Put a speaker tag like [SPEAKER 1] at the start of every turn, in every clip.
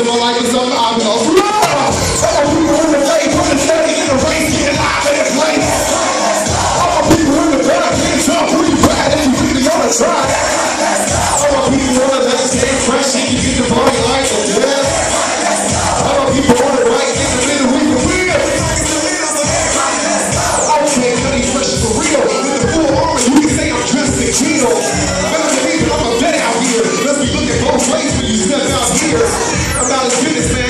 [SPEAKER 1] in my life is my people in the faith, put the in the race, getting live in the place. All people in the getting tough, who you bad, if you really the track. All people on the left, stay fresh, and you get the party like a death. All people on the right, get the middle, we can win. Okay, honey, fresh for real. With the full armor, you can say I'm dressed in kill. Better than I'm a vet out here. Let's be looking both ways when you step out here. About as business,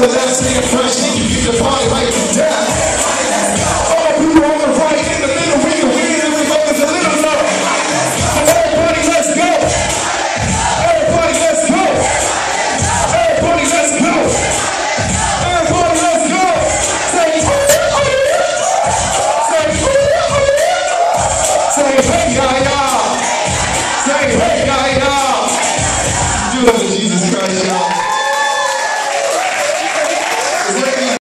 [SPEAKER 1] the left, staying fresh, and you get the party hype